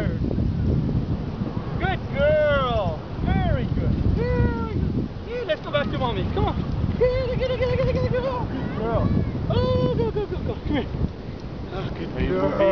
tired. Good girl. Very good. Very good. Yeah, let's go back to mommy. Come on. Good, good, good, good, good, good. Girl. Oh, go, go, go, go. Come here. Oh, good Are girl.